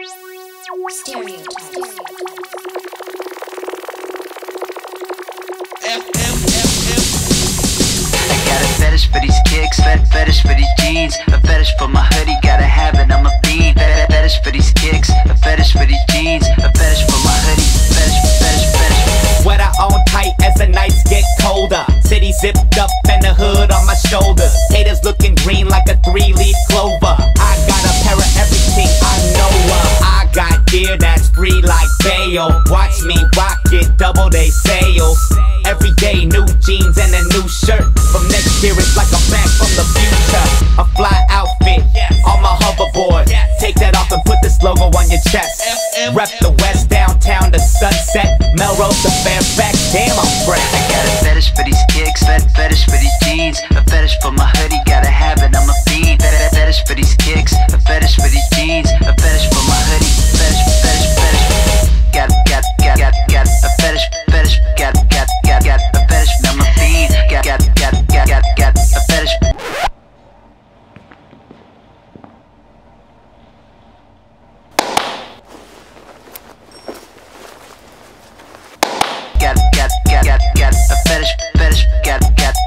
I got a fetish for these kicks, fet fetish for these jeans, a fetish for my hoodie, gotta have it, I'm a fiend. Fet fetish for these kicks, a fetish for these jeans, a fetish for my hoodie, fetish, fetish, fetish. Sweater on tight as the nights get colder. City zipped up and the hood on my shoulders. Haters looking green like a three-leaf clover. I free like bail. Watch me rock it, double day sales. Every day, new jeans and a new shirt. From next year, it's like I'm back from the future. A fly outfit on my hoverboard. Take that off and put this logo on your chest. Rep the West, downtown to sunset. Melrose to Fairfax, damn, I'm fresh. I got a fetish for these kicks, fetish for these jeans, a fetish for my Get get, a fetish, fetish, get. got